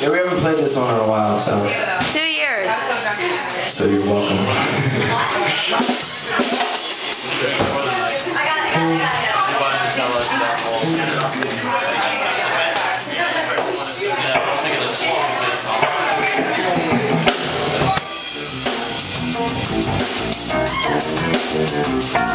Yeah, we haven't played this one in a while, so Two years. so you're welcome. Thank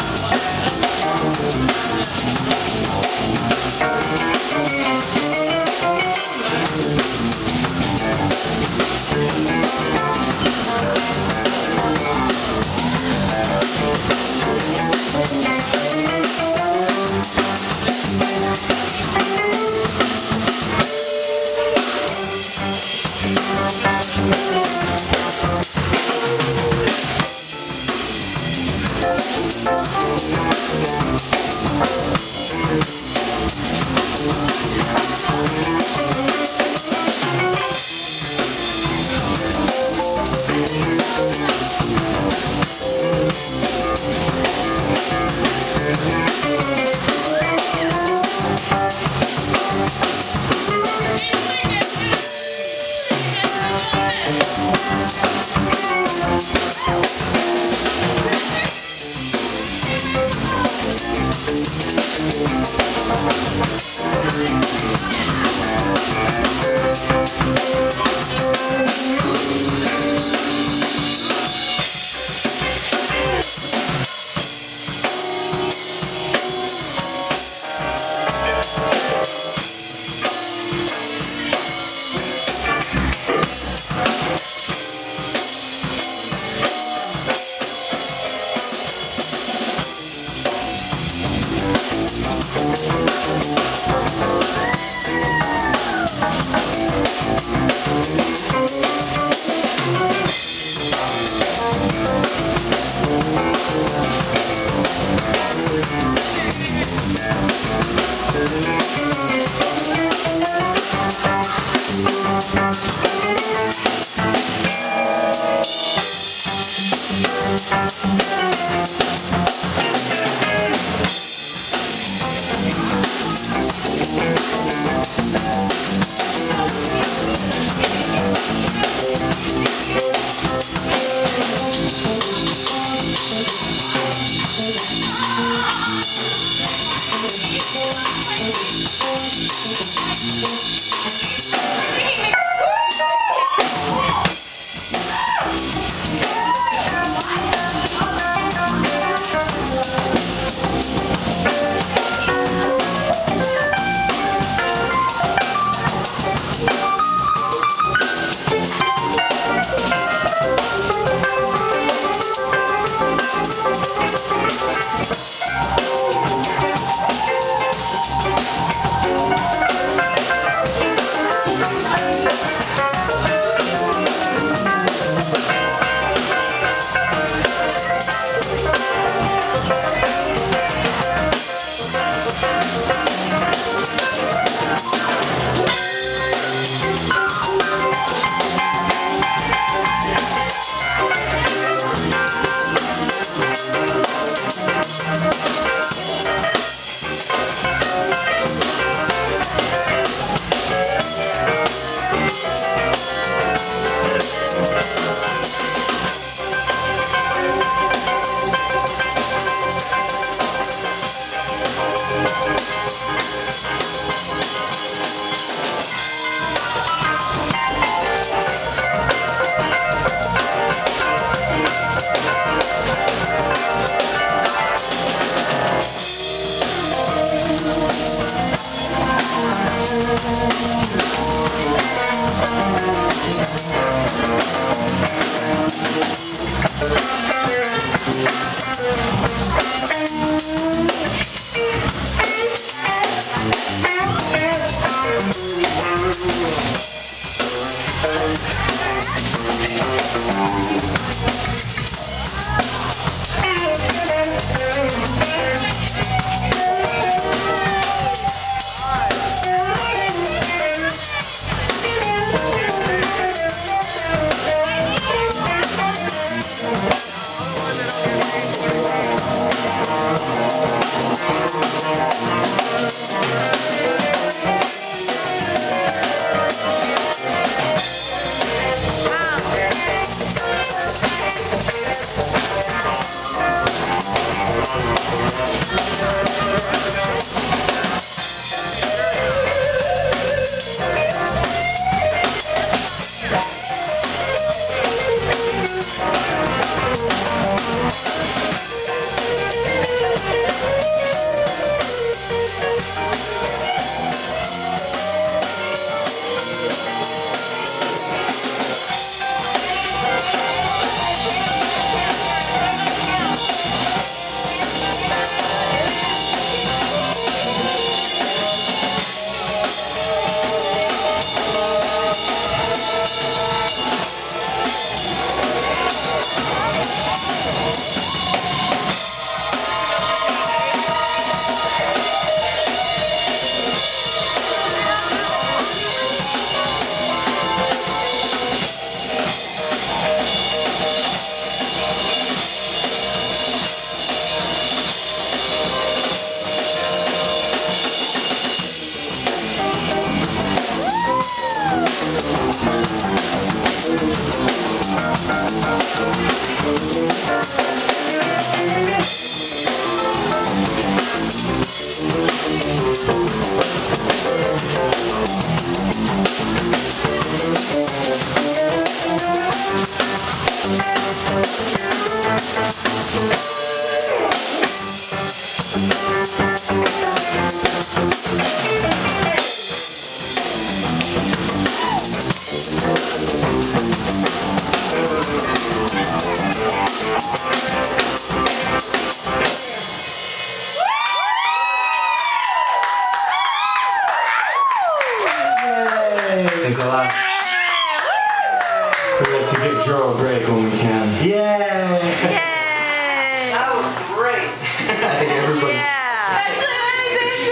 We like to give Joe a break when we can. Yeah. Yay! That was great. I think everybody. Yeah. Actually, I didn't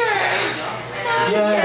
Yeah.